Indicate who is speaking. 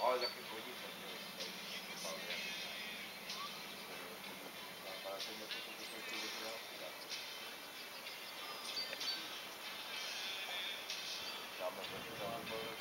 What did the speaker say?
Speaker 1: Olha que bonito. Thank Thank you.